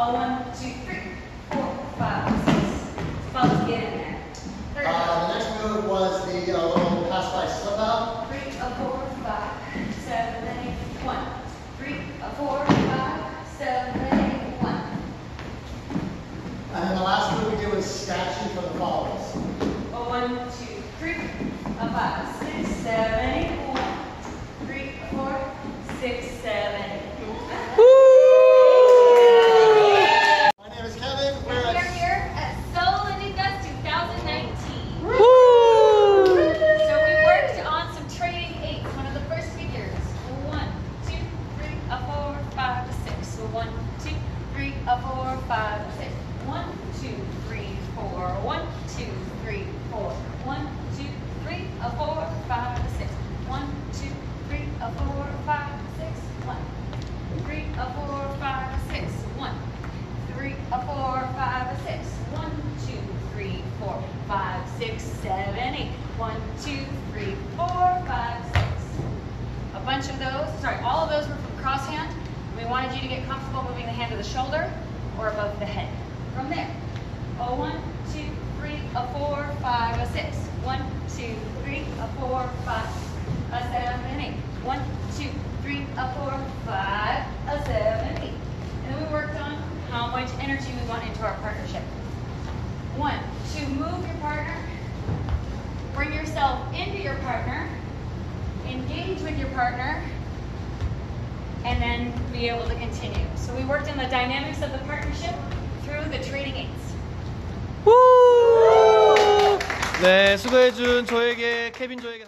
A one, two, three, four, five, six. Follows get in there. Third. Uh, the next move was the uh, little pass by slip out. Three, a four, five, seven, eight, one. Three, a four, five, seven, eight, one. And then the last move we did was statue for the followers. A one, two, three, a five, six, seven, eight, one. Three, a four, six, seven, eight. My name is Kevin. We're We're at here at Seoul Lindy Fest 2019. Woo! So we worked on some trading eights, one of the first figures. One, two, three, a four, five, a six. So one, two, three, a four, five, six. One, two, three, four. One, two, three, four. One, two, three, a four, five, six. One, two, three, a four, five, six. One, three, a four, five, six. One, three, a four, five, six. One, two, three, four, five, six, seven, eight. One, two, three, four, five, six. A bunch of those, sorry, all of those were from crosshand. We wanted you to get comfortable moving the hand to the shoulder or above the head. From there, a one, two, three, a four, five, a six. One, two, three, a four, five, a seven, eight. One, two, three, a four, five, a seven, eight. And then we worked on how much energy we want into our partnership. One, to move your partner, bring yourself into your partner, engage with your partner, and then be able to continue. So we worked on the dynamics of the partnership through the trading eights. 네, 수고해준 저에게, 케빈 저에게.